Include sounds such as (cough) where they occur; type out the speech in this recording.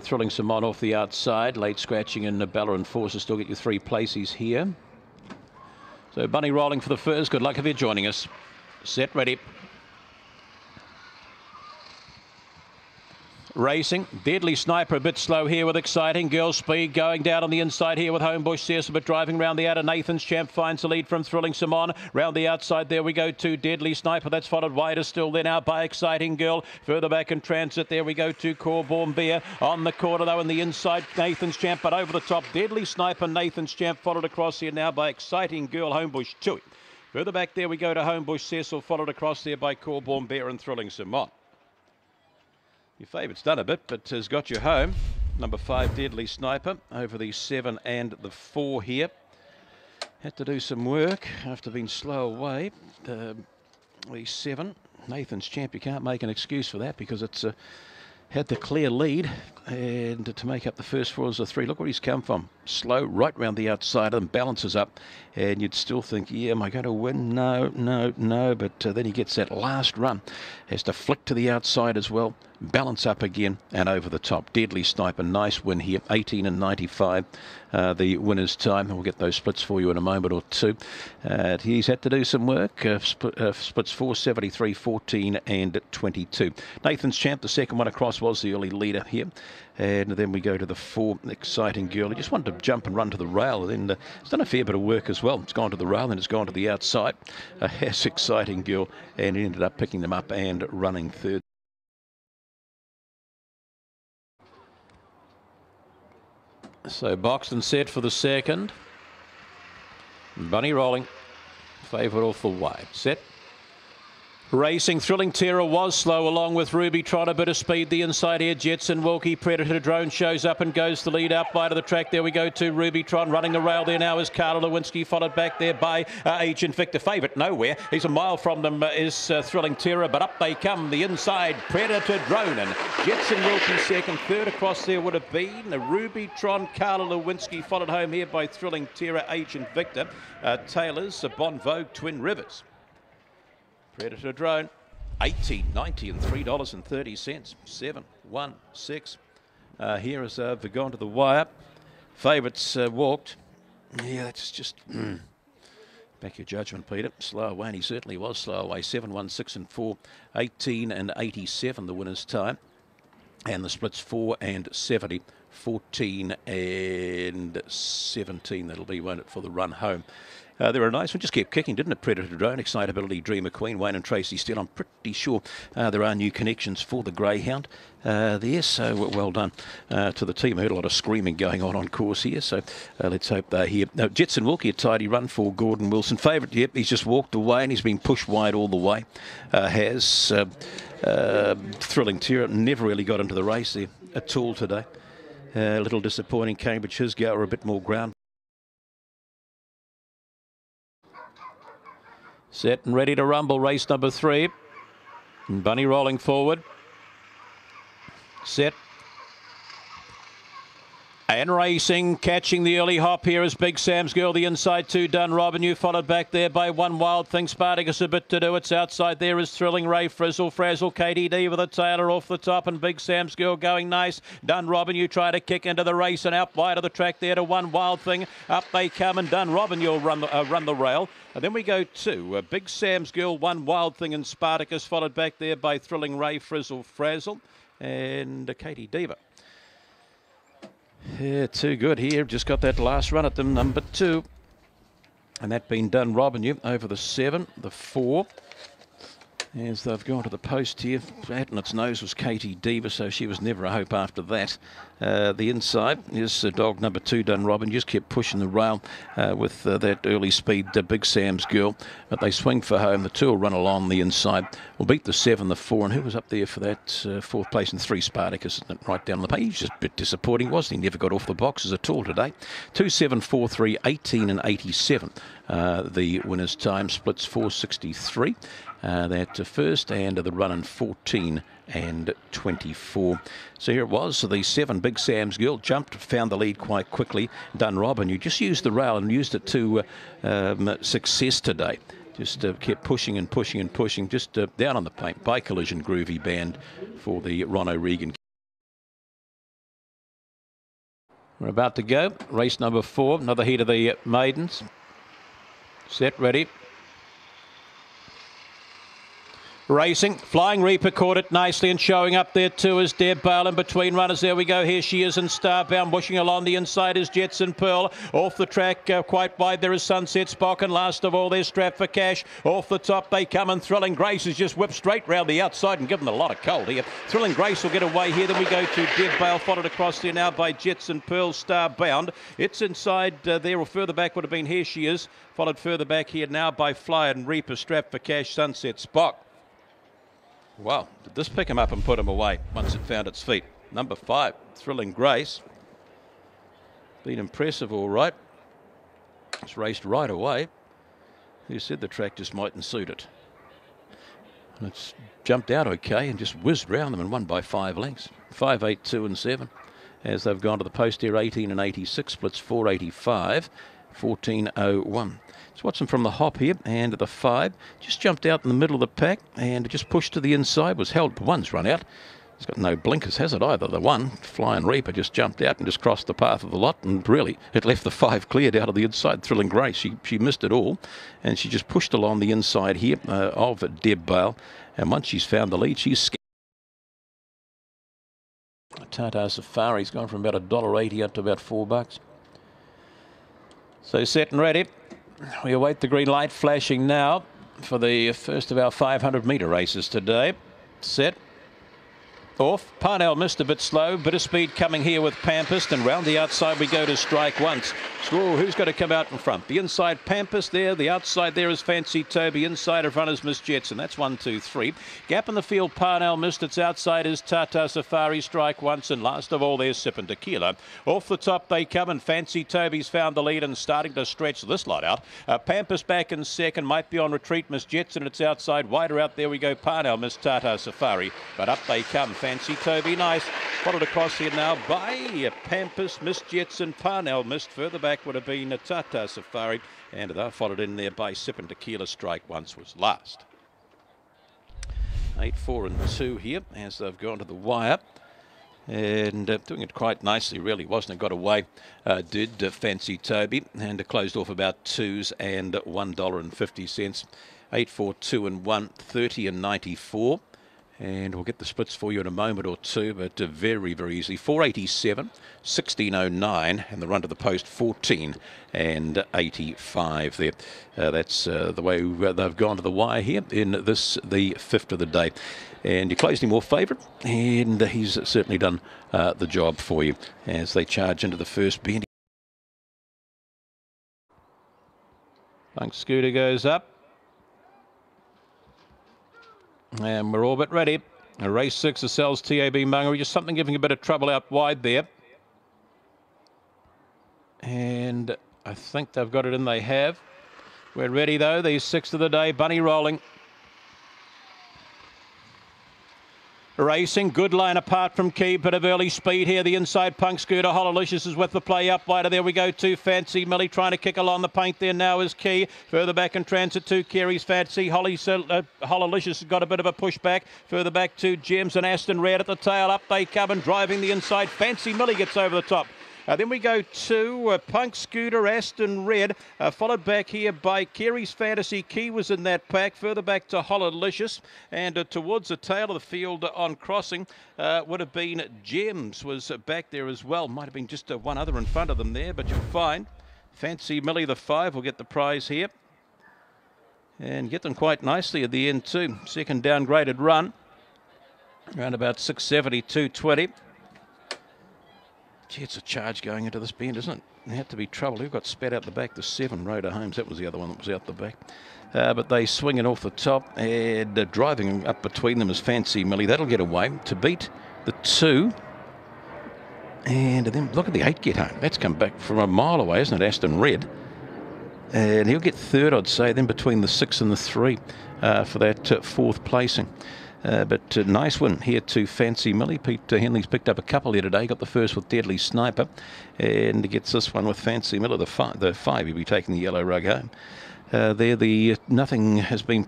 Thrilling Simon off the outside, late scratching in Bella and Forces still get you three places here. So Bunny rolling for the first. Good luck if you're joining us. Set ready. Racing, Deadly Sniper a bit slow here with exciting girl speed going down on the inside here with Homebush Cecil but driving round the outer. Nathan's Champ finds the lead from Thrilling Simon. Round the outside there we go to Deadly Sniper. That's followed wider still then out by Exciting Girl. Further back in transit there we go to Corborn Beer. On the corner though in the inside Nathan's Champ but over the top Deadly Sniper Nathan's Champ followed across here now by Exciting Girl Homebush Chewy. Further back there we go to Homebush Cecil followed across there by Corborn Bear and Thrilling Simon. Your favourite's done a bit, but has got you home. Number five, Deadly Sniper, over the seven and the four here. Had to do some work after being slow away. Uh, the seven, Nathan's champ, you can't make an excuse for that because it's uh, had the clear lead and to make up the first four as a three. Look where he's come from. Slow, right round the outside and balances up. And you'd still think, yeah, am I going to win? No, no, no. But uh, then he gets that last run. Has to flick to the outside as well balance up again and over the top. Deadly Sniper, nice win here, 18 and 95, uh, the winner's time. We'll get those splits for you in a moment or two. Uh, he's had to do some work. Uh, split, uh, splits 473, 14 and 22. Nathan's champ, the second one across, was the early leader here. And then we go to the four exciting girl. He just wanted to jump and run to the rail. And then uh, it's done a fair bit of work as well. It's gone to the rail and it's gone to the outside. A (laughs) has exciting girl and he ended up picking them up and running third. So boxed and set for the second. Bunny rolling. Favourite off the wide. Set. Racing, Thrilling Terror was slow along with Ruby a bit of speed. The inside here, Jetson Wilkie, Predator Drone shows up and goes the lead up by to the track. There we go to Ruby Tron running the rail there now is Carla Lewinsky, followed back there by uh, Agent Victor. Favourite nowhere. He's a mile from them uh, is uh, Thrilling Terror, but up they come. The inside, Predator Drone and Jetson Wilkie second. Third across there would have been the Ruby Tron, Carla Lewinsky, followed home here by Thrilling Terror, Agent Victor. Uh, Taylor's uh, Bon Vogue, Twin Rivers. Predator drone, 18.90 and $3.30. cents. Seven, one, six. Uh, here is uh, gone to the wire. Favourites uh, walked. Yeah, that's just. Mm. Back your judgment, Peter. Slow away, and he certainly was slow away. Seven, one, six, and 4. 18 and 87, the winner's time. And the splits 4 and 70. 14 and 17. That'll be, it, for the run home. Uh, they were a nice one. Just kept kicking, didn't it? Predator Drone, Excitability, Dreamer Queen, Wayne and Tracy Still. I'm pretty sure uh, there are new connections for the Greyhound uh, there. So well done uh, to the team. I heard a lot of screaming going on on course here. So uh, let's hope they're here. Now, Jetson Wilkie, a tidy run for Gordon Wilson. Favourite, yep, he's just walked away and he's been pushed wide all the way. Uh, has Thrilling Terror never really got into the race there at all today. A little disappointing. Cambridge his go a bit more ground. Set and ready to rumble, race number three. Bunny rolling forward. Set and racing, catching the early hop here is Big Sam's Girl, the inside two done. Robin, you followed back there by one Wild Thing. Spartacus a bit to do. It's outside there is Thrilling Ray, Frizzle, Frazzle, KTD with a Taylor off the top, and Big Sam's Girl going nice. Done, Robin, you try to kick into the race and out wide of the track there to one Wild Thing. Up they come and done. Robin, you'll run the, uh, run the rail. And then we go to uh, Big Sam's Girl, one Wild Thing, and Spartacus followed back there by Thrilling Ray, Frizzle, Frazzle, and uh, Katie Diva. Yeah, too good here. Just got that last run at them, number two. And that being done, Robin, you over the seven, the four. As they've gone to the post here, at its nose was Katie Diva, so she was never a hope after that. Uh, the inside is uh, dog number two, Done Robin. Just kept pushing the rail uh, with uh, that early speed, Big Sam's girl. But they swing for home. The two will run along the inside. We'll beat the seven, the four, and who was up there for that uh, fourth place and three Spartacus right down the page. Just a bit disappointing, wasn't he? Never got off the boxes at all today. Two, seven, four, three, 18 and 87. Uh, the winner's time splits 463. Uh, that first and the run in 14 and 24. So here it was. So the seven Big Sam's Girl jumped, found the lead quite quickly. Done Robin, you just used the rail and used it to uh, um, success today. Just uh, kept pushing and pushing and pushing, just uh, down on the paint by Collision Groovy Band for the Ron O'Regan. We're about to go. Race number four, another heat of the maidens. Set, ready. Racing, Flying Reaper caught it nicely and showing up there too is Deb Bale in between runners. There we go. Here she is in Starbound, pushing along the inside is Jetson Pearl. Off the track, uh, quite wide, there is Sunset Spock, and last of all, there's Strap for Cash. Off the top, they come and Thrilling Grace has just whipped straight round the outside and given them a lot of cold here. Thrilling Grace will get away here. Then we go to Deb Bale, followed across there now by Jetson Pearl, Starbound. It's inside uh, there or further back would have been Here She Is, followed further back here now by Flying Reaper, Strap for Cash, Sunset Spock. Wow, did this pick him up and put him away once it found its feet? Number five, Thrilling Grace. Been impressive, all right. It's raced right away. Who said the track just mightn't suit it? And it's jumped out okay and just whizzed round them and won by five lengths. Five, eight, two, and seven. As they've gone to the post here, 18 and 86, splits 485, 1401. Let's from the hop here. And the five just jumped out in the middle of the pack and just pushed to the inside. Was held. One's run out. It's got no blinkers, has it either? The one, Flying Reaper, just jumped out and just crossed the path of the lot, and really, it left the five cleared out of the inside. Thrilling Grace, she she missed it all, and she just pushed along the inside here uh, of Deb Bale. And once she's found the lead, she's. Tata Safari's gone from about a dollar eighty up to about four bucks. So set and ready. We await the green light flashing now for the first of our 500 metre races today. Set. Off. Parnell missed a bit slow. Bit of speed coming here with Pampas. And round the outside we go to strike once. So who's going to come out in front? The inside Pampas there. The outside there is Fancy Toby. Inside of runners Miss Jetson. That's one, two, three. Gap in the field. Parnell missed. Its outside is Tata Safari. Strike once. And last of all there's Sip and Tequila. Off the top they come. And Fancy Toby's found the lead and starting to stretch this lot out. Uh, Pampas back in second. Might be on retreat. Miss Jetson. It's outside. Wider out there we go. Parnell. Miss Tata Safari. But up they come. Fancy Toby. Nice. Followed across here now by Pampas, Miss Jetson, Parnell missed. Further back would have been a Tata Safari. And they followed in there by Sip and Tequila Strike once was last. 8, 4 and 2 here as they've gone to the wire. And uh, doing it quite nicely, really, wasn't it? Got away, uh, did uh, Fancy Toby, and closed off about twos and $1.50. 8, 4, 2 and 1, 30 and 94 and we'll get the splits for you in a moment or two, but uh, very, very easy. 487, 1609, and the run to the post 14 and 85 there. Uh, that's uh, the way they've gone to the wire here in this, the fifth of the day. And you closed him more favourite, and he's certainly done uh, the job for you as they charge into the first bend. Punk Scooter goes up. And we're all but ready. A race six, the cells TAB Mungary. Just something giving a bit of trouble out wide there. And I think they've got it in. They have. We're ready though. These six of the day. Bunny rolling. Racing, good line apart from Key, bit of early speed here. The inside punk scooter, Hololicious is with the play up wider. There we go to Fancy Millie trying to kick along the paint there now is Key. Further back in transit to Kerry's Fancy. Holly, uh, Hololicious has got a bit of a pushback. Further back to Gems and Aston Red at the tail. Up they come and driving the inside. Fancy Millie gets over the top. Uh, then we go to uh, Punk Scooter, Aston Red, uh, followed back here by Kerry's Fantasy. Key was in that pack. Further back to Hololicious, and uh, towards the tail of the field on crossing uh, would have been Gems was back there as well. Might have been just uh, one other in front of them there, but you'll find Fancy Millie the five will get the prize here. And get them quite nicely at the end too. Second downgraded run. Around about 670, 220. Gee, it's a charge going into this bend, isn't it? It had to be trouble. Who got spat out the back? The seven Rhoda Holmes. That was the other one that was out the back. Uh, but they swinging off the top and uh, driving up between them is Fancy Millie. That'll get away to beat the two. And then look at the eight get home. That's come back from a mile away, isn't it? Aston Red. And he'll get third, I'd say, then between the six and the three uh, for that uh, fourth placing. Uh, but uh, nice one here to Fancy Millie. Pete uh, Henley's picked up a couple here today. Got the first with Deadly Sniper, and he gets this one with Fancy Millie. The five, the five, he'll be taking the yellow rug home. There, the nothing has been.